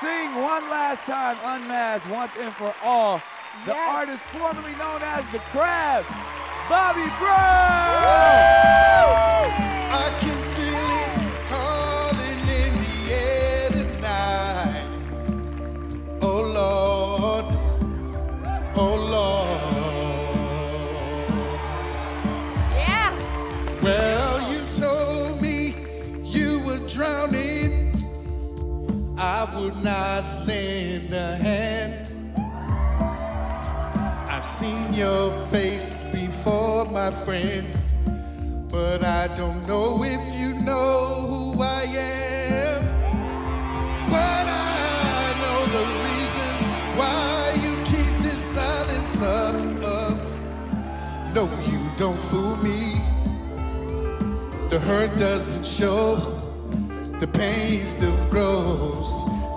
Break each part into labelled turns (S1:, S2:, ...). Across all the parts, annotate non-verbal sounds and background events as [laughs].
S1: sing one last time, unmasked, once and for all. The
S2: Yes.
S1: artist formerly known as the Crabs, Bobby Brown.
S3: I would not lend a hand. I've seen your face before, my friends, but I don't know if you know who I am. But I know the reasons why you keep this silence up, up. No, you don't fool me. The hurt doesn't show, the pain still grows.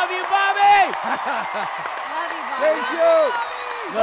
S3: Love you, Bobby. [laughs]
S2: Love
S3: you, Bobby. Thank you.